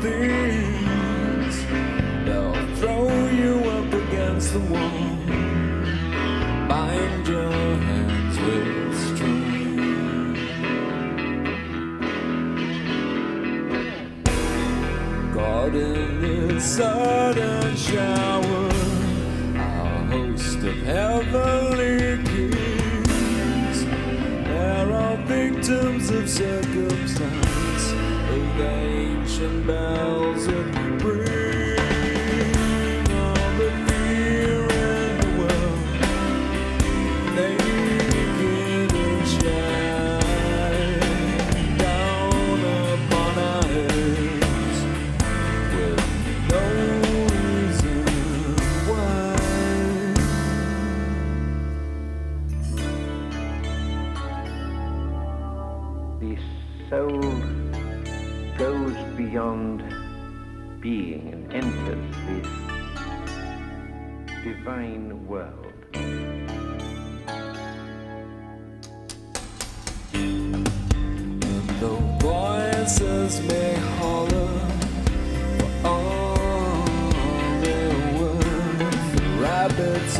things. They'll throw you up against the wall. Bind your hands with string. Caught in this sudden shower, our host of heavenly kings. They're all victims of circumstance, of the ancient bells that ring. All the fear in the world, naked and shine down upon heads with no reason why. the soul goes beyond being and enters this divine world. The voices may holler for all their worth. The rabbits